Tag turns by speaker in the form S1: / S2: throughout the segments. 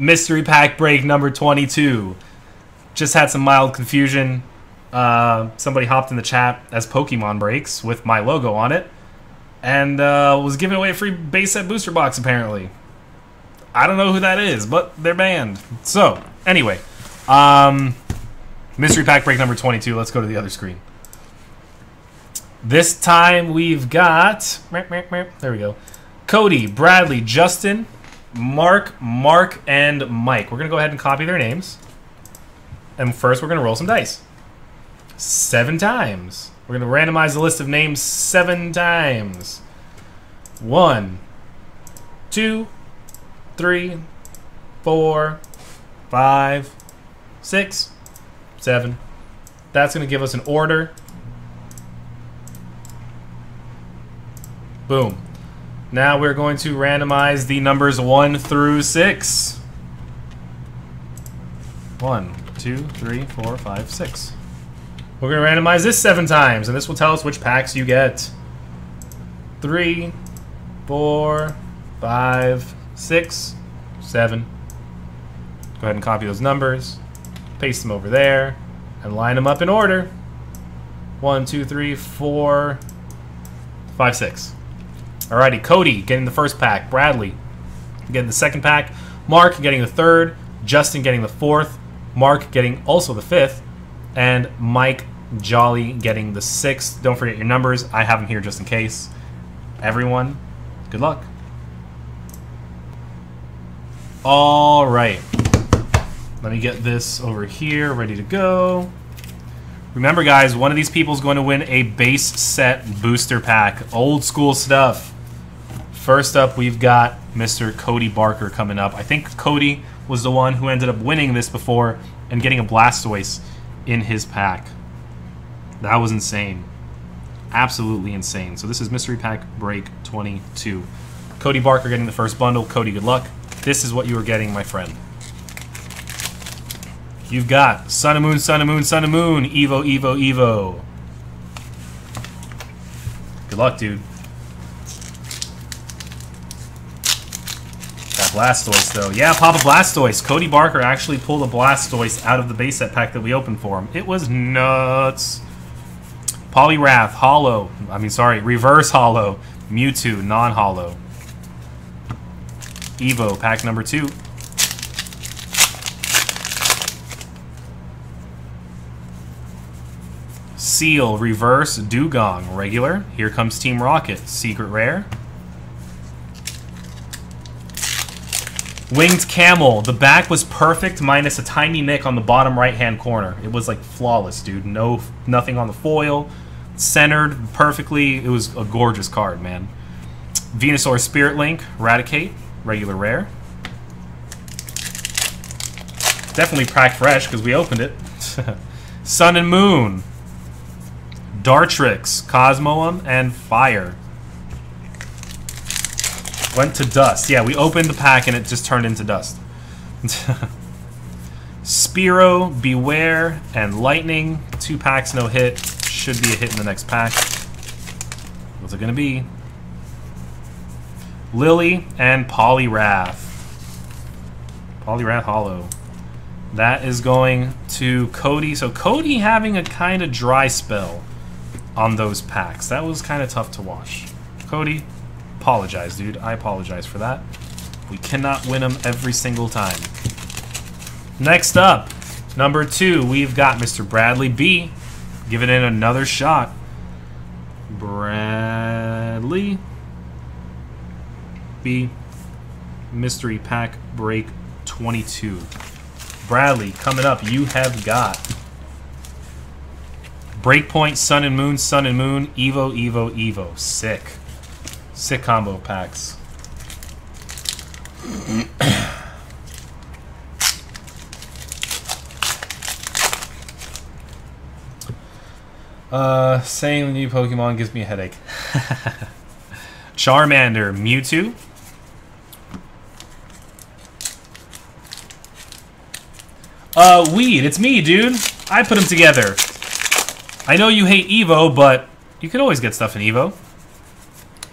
S1: Mystery pack break number 22. Just had some mild confusion. Uh, somebody hopped in the chat as Pokemon breaks with my logo on it and uh, was giving away a free base set booster box apparently. I don't know who that is, but they're banned. So, anyway, um, mystery pack break number 22. Let's go to the other screen. This time we've got. There we go. Cody, Bradley, Justin, Mark, Mark, and Mike. We're going to go ahead and copy their names. And first, we're going to roll some dice. Seven times. We're going to randomize the list of names seven times. One, two, three, four, five, six, seven. That's going to give us an order. Boom. Now we're going to randomize the numbers 1 through 6. 1, 2, 3, 4, 5, 6. We're going to randomize this 7 times, and this will tell us which packs you get. 3, 4, 5, 6, 7. Go ahead and copy those numbers, paste them over there, and line them up in order. 1, 2, 3, 4, 5, 6. Alrighty, Cody getting the first pack. Bradley getting the second pack. Mark getting the third. Justin getting the fourth. Mark getting also the fifth. And Mike Jolly getting the sixth. Don't forget your numbers. I have them here just in case. Everyone, good luck. All right. Let me get this over here, ready to go. Remember, guys, one of these people is going to win a base set booster pack. Old school stuff. First up, we've got Mr. Cody Barker coming up. I think Cody was the one who ended up winning this before and getting a Blastoise in his pack. That was insane. Absolutely insane. So this is Mystery Pack Break 22. Cody Barker getting the first bundle. Cody, good luck. This is what you are getting, my friend. You've got Sun and Moon, Sun and Moon, Sun and Moon, Evo, Evo, Evo. Good luck, dude. Blastoise, though. Yeah, Papa Blastoise. Cody Barker actually pulled a Blastoise out of the base set pack that we opened for him. It was nuts. Poliwrath, Holo. I mean, sorry, Reverse Holo. Mewtwo, non-holo. Evo, pack number two. Seel, Reverse, Dewgong, regular. Here comes Team Rocket, Secret Rare. Winged Camel. The back was perfect, minus a tiny nick on the bottom right-hand corner. It was like flawless, dude. No, nothing on the foil. Centered perfectly. It was a gorgeous card, man. Venusaur Spirit Link, Raticate, regular rare. Definitely packed fresh because we opened it. Sun and Moon, Dartrix, Cosmoem, and Fire. Went to dust. Yeah, we opened the pack and it just turned into dust. Spiro, Bewear, and Lightning. Two packs, no hit. Should be a hit in the next pack. What's it going to be? Lillie and Poliwrath. Poliwrath Holo. That is going to Cody. So Cody having a kind of dry spell on those packs. That was kind of tough to watch. Cody, Apologize, dude. I apologize for that. We cannot win them every single time. Next up, number two, we've got Mr. Bradley B. Giving it another shot. Bradley B. Mystery Pack Break 22. Bradley, coming up, you have got Breakpoint, Sun and Moon, Sun and Moon, Evo, Evo, Evo. Sick. Sick combo packs. uh, saying the new Pokemon gives me a headache. Charmander, Mewtwo. Uh, Weed, it's me, dude. I put them together. I know you hate Evo, but you can always get stuff in Evo.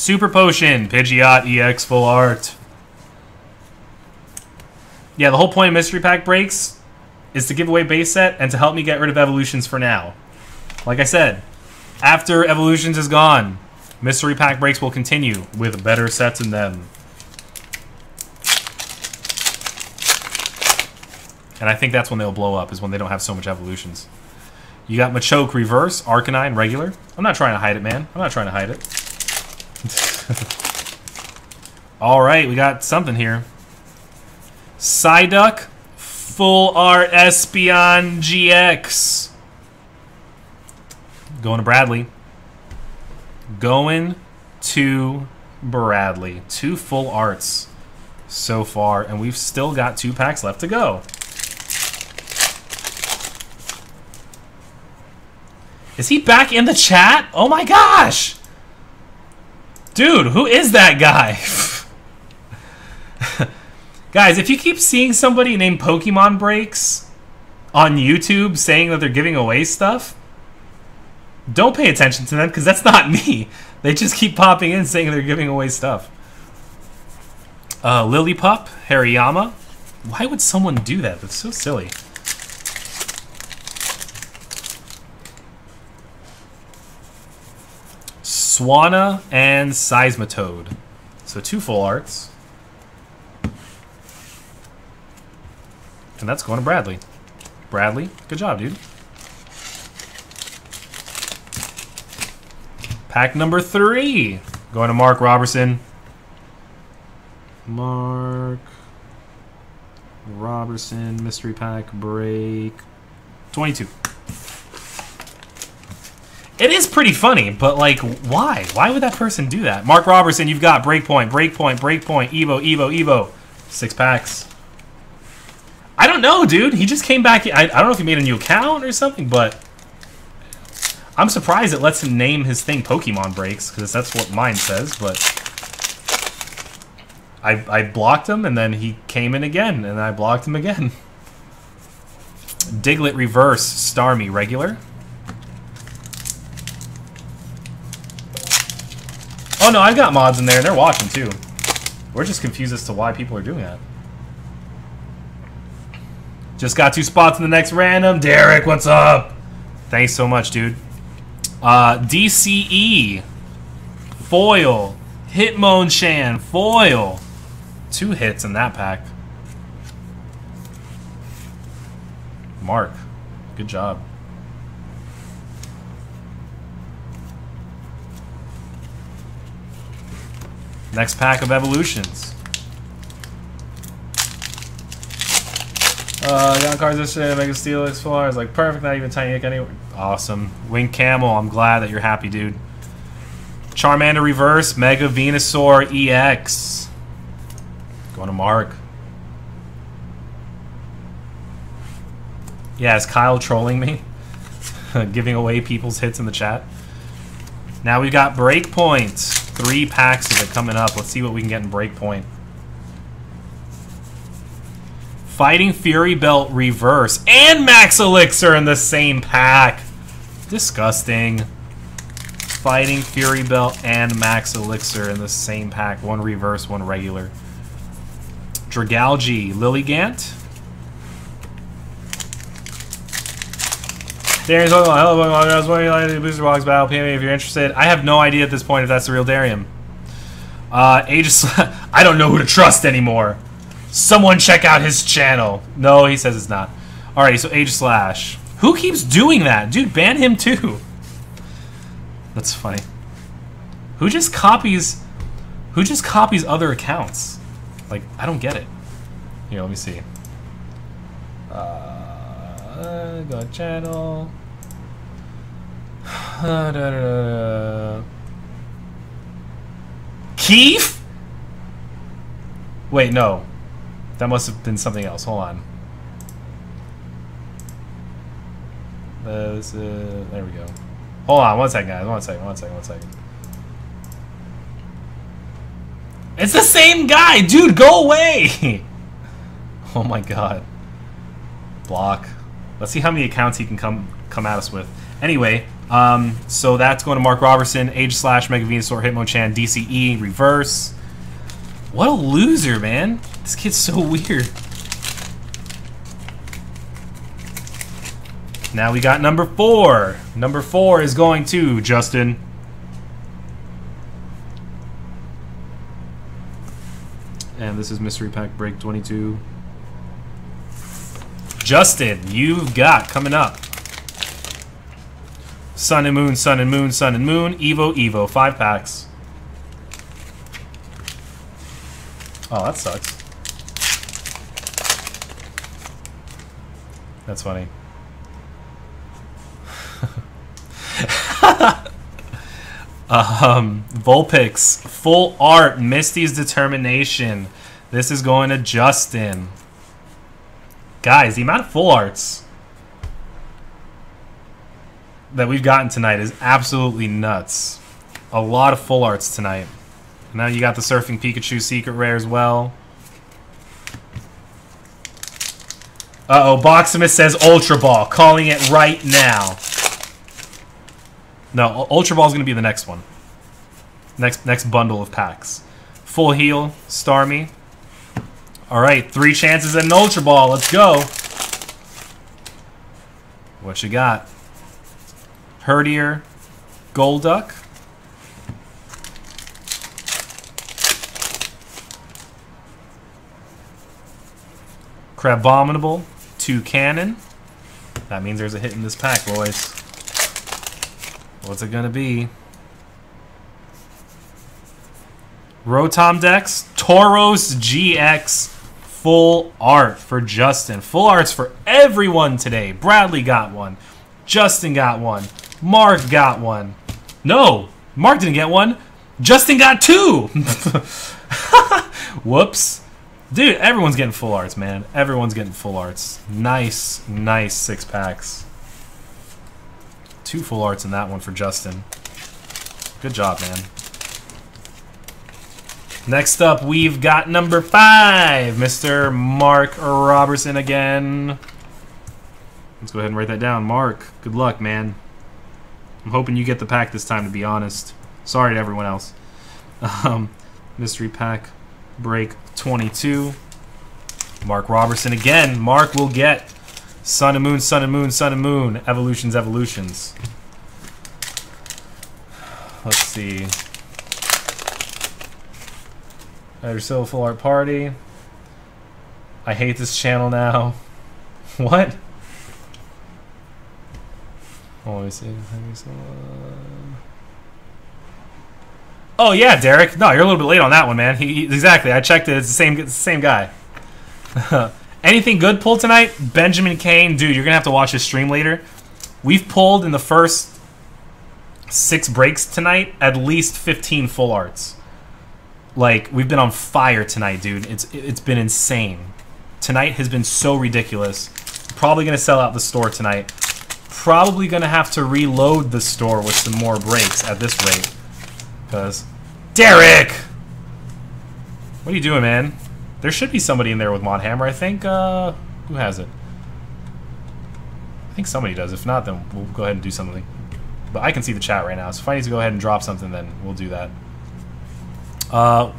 S1: Super Potion, Pidgeot EX Full Art. Yeah, the whole point of mystery pack breaks is to give away base set and to help me get rid of evolutions for now. Like I said, after evolutions is gone, mystery pack breaks will continue with better sets in them. And I think that's when they'll blow up, is when they don't have so much evolutions. You got Machoke Reverse, Arcanine Regular. I'm not trying to hide it, man. I'm not trying to hide it. Alright, we got something here. Psyduck, Full Art Espeon GX. Going to Bradley. Going to Bradley. Two full arts so far, and we've still got two packs left to go. Is he back in the chat? Oh my gosh! Dude, who is that guy? Guys, if you keep seeing somebody named Pokemon Breaks on YouTube saying that they're giving away stuff, don't pay attention to them because that's not me. They just keep popping in saying they're giving away stuff. Uh, Lillipup, Hariyama. Why would someone do that? That's so silly. Swanna and Seismitoad. So two full arts. And that's going to Bradley. Bradley, good job, dude. Pack number three. Going to Mark Robertson. Mark Robertson, mystery pack break 22. It is pretty funny, but like, why? Why would that person do that? Mark Robertson, you've got Breakpoint, Breakpoint, Breakpoint, Evo, Evo, Evo. Six packs. I don't know, dude. He just came back. I, I don't know if he made a new account or something, but I'm surprised it lets him name his thing Pokemon Breaks, because that's what mine says, but I, I blocked him, and then he came in again, and I blocked him again. Diglett Reverse, Starmie Regular. Oh no, I've got mods in there, and they're watching too. We're just confused as to why people are doing that. Just got two spots in the next random. Derek, what's up? Thanks so much, dude. Uh, DCE. Foil. Hitmonchan. Foil. Two hits in that pack. Mark. Good job. Next pack of evolutions. Uh, young cards shit, Mega Steelix Full is like perfect, not even tiny ink anywhere. Awesome. Wing Camel, I'm glad that you're happy, dude. Charmander Reverse, Mega Venusaur EX. Going to Mark. Yeah, is Kyle trolling me? Giving away people's hits in the chat? Now we've got Breakpoint. Three packs of it coming up. Let's see what we can get in Breakpoint. Fighting Fury Belt Reverse and Max Elixir in the same pack. Disgusting. Fighting Fury Belt and Max Elixir in the same pack. One reverse, one regular. Dragalge, Lilligant. Derium's Pokemon. Hello, Pokemon. I was wondering like the booster box battle. PMA if you're interested. I have no idea at this point if that's the real Darian. Uh, Aegis. I don't know who to trust anymore. Someone check out his channel. No, he says it's not. Alright, so Aegislash. Who keeps doing that? Dude, ban him too. That's funny. Who just copies... Who just copies other accounts? Like, I don't get it. Here, let me see. Uh, go channel. da, da, da, Keith? Wait, no. That must have been something else. Hold on. Uh, this, uh, there we go. Hold on, one second, guys. One second, one second, one second. It's the same guy! Dude, go away! oh my god. Block. Let's see how many accounts he can come come at us with. Anyway, um, so that's going to Mark Robertson, Aegislash, Mega Venusaur, Hitmonchan, DCE, Reverse. What a loser, man. This kid's so weird. Now we got number four. Number four is going to Justin. And this is Mystery Pack Break 22. Justin, you've got coming up Sun and Moon, Sun and Moon, Sun and Moon, Evo, Evo, five packs. Oh, that sucks. That's funny. um, Vulpix, full art, Misty's determination. This is going to Justin. Guys, the amount of full arts that we've gotten tonight is absolutely nuts. A lot of full arts tonight. Now you got the Surfing Pikachu secret rare as well. Uh-oh, Boximus says Ultra Ball, calling it right now. No, Ultra Ball is going to be the next one. Next next bundle of packs. Full heal, Starmie. All right, three chances at an Ultra Ball. Let's go. What you got? Herdier, Golduck. Crabominable, Toucannon. That means there's a hit in this pack, boys. What's it gonna be? Rotom Dex, Tauros GX, full art for Justin. Full arts for everyone today. Bradley got one. Justin got one. Mark got one. No, Mark didn't get one. Justin got two. Whoops. Dude, everyone's getting full arts, man. Everyone's getting full arts. Nice, nice six packs. Two full arts in that one for Justin. Good job, man. Next up, we've got number five, Mr. Mark Robertson again. Let's go ahead and write that down. Mark, good luck, man. I'm hoping you get the pack this time, to be honest. Sorry to everyone else. Um, mystery pack break 22. Mark Robertson again. Mark will get Sun and Moon, Sun and Moon, Sun and Moon. Evolutions, Evolutions. Let's see. There's still a full art party. I hate this channel now. what? Oh, Always Oh yeah, Derek. No, you're a little bit late on that one, man. He exactly. I checked it. It's the same. It's the same guy. Anything good pulled tonight? Benjamin Kane, dude. You're gonna have to watch his stream later. We've pulled in the first six breaks tonight at least 15 full arts. Like we've been on fire tonight, dude. It's it's been insane. Tonight has been so ridiculous. Probably gonna sell out the store tonight. Probably gonna have to reload the store with some more breaks at this rate. Cause Derek! What are you doing, man? There should be somebody in there with Mod Hammer, I think. Uh, who has it? I think somebody does. If not, then we'll go ahead and do something. But I can see the chat right now, so if I need to go ahead and drop something, then we'll do that. Uh,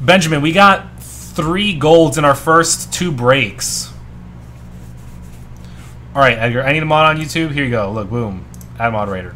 S1: Benjamin, we got three golds in our first two breaks. All right, Edgar, I need a mod on YouTube. Here you go. Look, boom. Add moderator.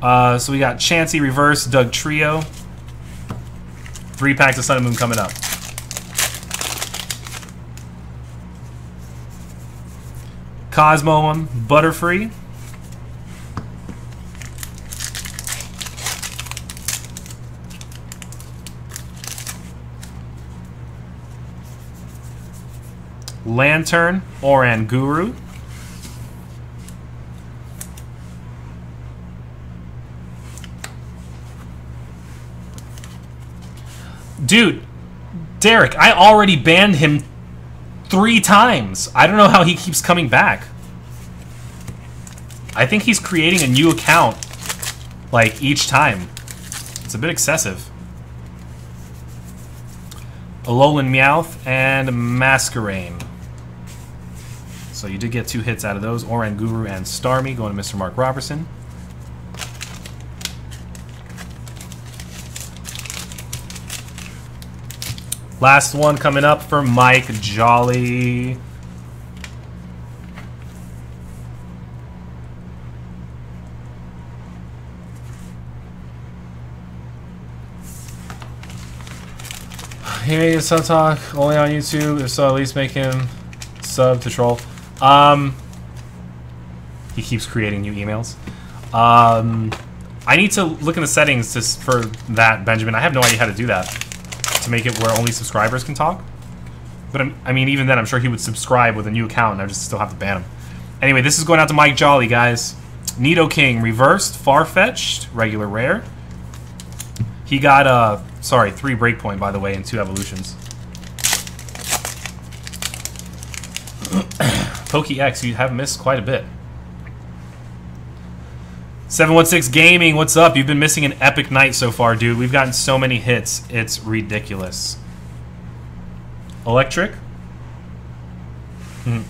S1: Uh, so we got Chansey Reverse, Dugtrio. Three packs of Sun and Moon coming up. Cosmoem, Butterfree. Lanturn, Oranguru. Dude, Derek, I already banned him three times. I don't know how he keeps coming back. I think he's creating a new account, like, each time. It's a bit excessive. Alolan Meowth and Masquerain. So you did get two hits out of those. Oranguru and Starmie going to Mr. Mark Robertson. Last one coming up for Mike Jolly. He made a sub talk only on YouTube. If so, at least make him sub to troll. Um, he keeps creating new emails. Um, I need to look in the settings just for that, Benjamin. I have no idea how to do that to make it where only subscribers can talk. But I'm, i mean, even then, I'm sure he would subscribe with a new account, and I just still have to ban him. Anyway, this is going out to Mike Jolly, guys. Nidoking, reversed, Farfetch'd, regular rare. He got, uh, sorry, three breakpoint, by the way, and two evolutions. PokeX, you have missed quite a bit. 716 Gaming, what's up? You've been missing an epic night so far, dude. We've gotten so many hits. It's ridiculous. Electric? Hmm.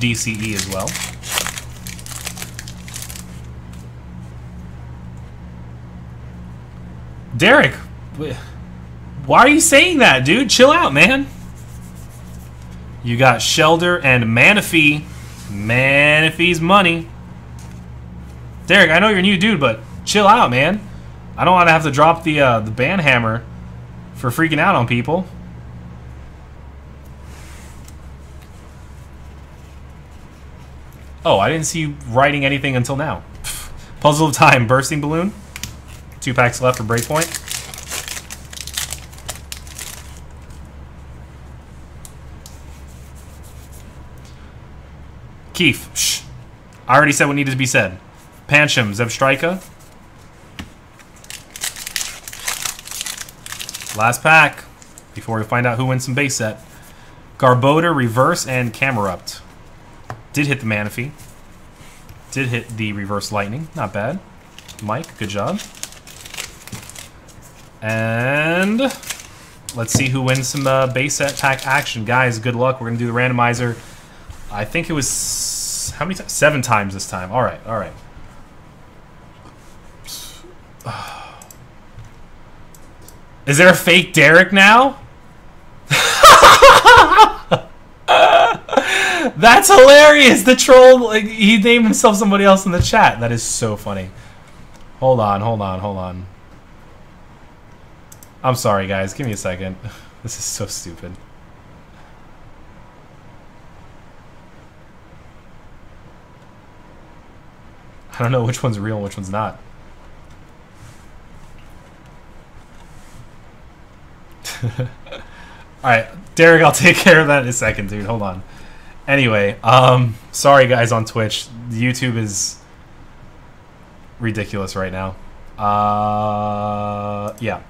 S1: DCE as well. Derek, why are you saying that, dude? Chill out, man. You got Shellder and Manaphy. Manaphy's money. Derek, I know you're a new dude, but chill out, man. I don't want to have to drop the uh, the ban hammer for freaking out on people. Oh, I didn't see you writing anything until now. Puzzle of Time, Bursting Balloon. Two packs left for Breakpoint. Keith, shh. I already said what needed to be said. Pancham, Zebstrika. Last pack before we find out who wins some base set. Garbodor, Reverse, and Camerupt. Did hit the Manaphy. Did hit the Reverse Lightning. Not bad. Mike, good job. And let's see who wins some uh, base set pack action. Guys, good luck. We're going to do the randomizer. I think it was how many times? Seven times this time. All right, all right. Is there a fake Derek now? That's hilarious. The troll, like, he named himself somebody else in the chat. That is so funny. Hold on, hold on, hold on. I'm sorry, guys. Give me a second. This is so stupid. I don't know which one's real and which one's not. Alright, Derek, I'll take care of that in a second, dude. Hold on. Anyway, um, sorry guys on Twitch. YouTube is ridiculous right now. Uh, yeah.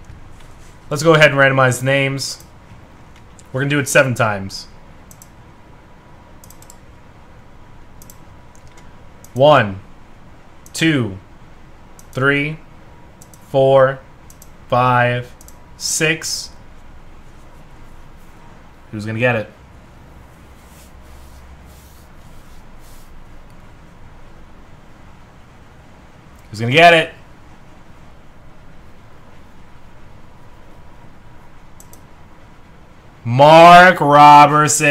S1: Let's go ahead and randomize the names. We're going to do it seven times. One two, three, four, five, six. Who's going to get it? Who's going to get it? Mark Robertson.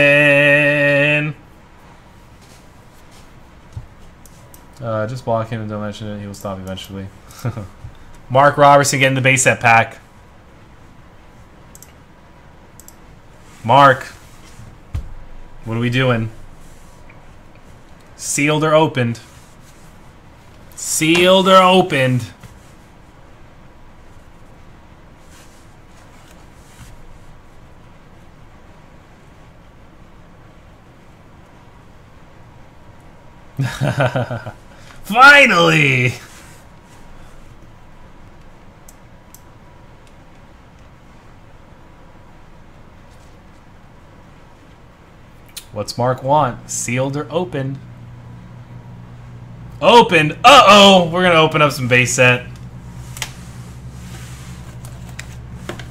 S1: Uh, just block him and don't mention it. He will stop eventually. Mark Robertson getting the base set pack. Mark. What are we doing? Sealed or opened? Sealed or opened? Finally! What's Mark want? Sealed or opened? Opened! Uh-oh! We're gonna open up some base set.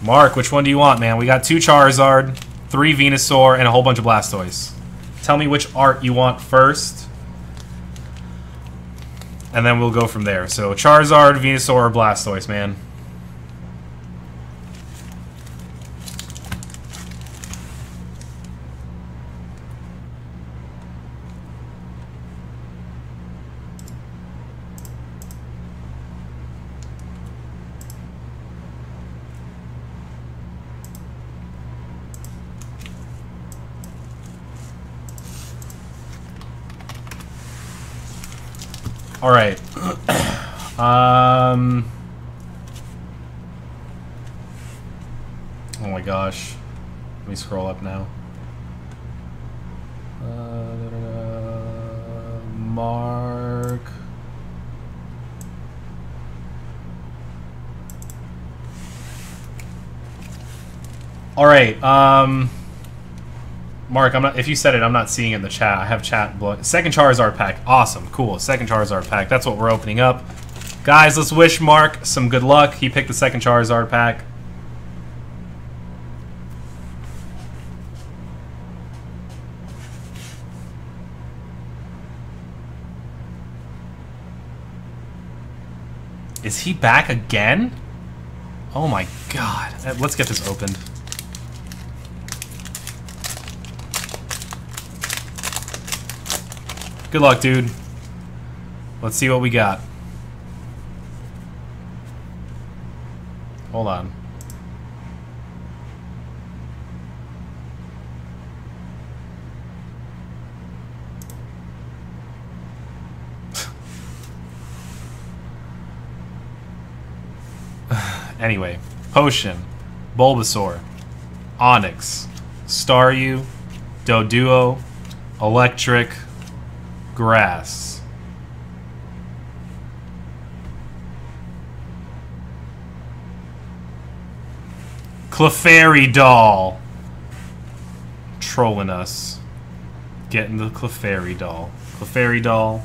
S1: Mark, which one do you want, man? We got two Charizard, three Venusaur, and a whole bunch of Blastoise. Tell me which art you want first and then we'll go from there. So Charizard, Venusaur, Blastoise, man. All right. um. Oh my gosh. Let me scroll up now. Uh, Mark. All right. Um. Mark, I'm not. If you said it, I'm not seeing it in the chat. I have chat. Blood. Second Charizard pack. Awesome. Cool. Second Charizard pack. That's what we're opening up. Guys, let's wish Mark some good luck. He picked the second Charizard pack. Is he back again? Oh my god. Uh, Let's get this opened. Good luck, dude. Let's see what we got. Hold on. anyway, Potion, Bulbasaur, Onix, Staryu, Doduo, Electric, Grass. Clefairy doll. Trolling us. Getting the Clefairy doll. Clefairy doll.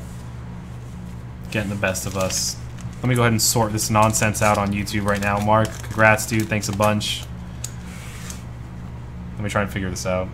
S1: Getting the best of us. Let me go ahead and sort this nonsense out on YouTube right now, Mark. Congrats, dude. Thanks a bunch. Let me try and figure this out.